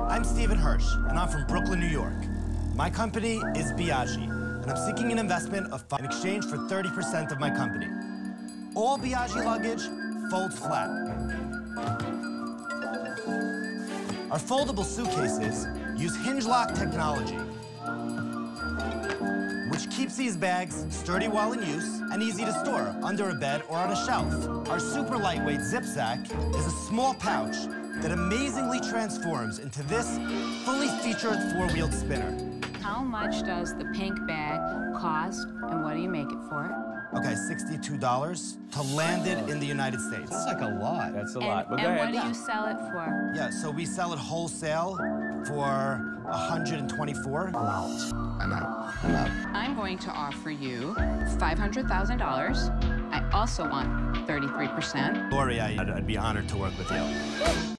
I'm Stephen Hirsch, and I'm from Brooklyn, New York. My company is Biaggi, and I'm seeking an investment of in exchange for 30% of my company. All Biaggi luggage folds flat. Our foldable suitcases use hinge lock technology, which keeps these bags sturdy while in use and easy to store under a bed or on a shelf. Our super lightweight zip sack is a small pouch that amazingly transforms into this fully featured four-wheeled spinner. How much does the pink bag cost, and what do you make it for? Okay, $62 to land it in the United States. That's like a lot. That's a and lot. But and go what do you sell it for? Yeah, so we sell it wholesale for 124. I'm out. I'm out. I'm out. I'm going to offer you $500,000. I also want 33%. Lori, I, I'd, I'd be honored to work with you.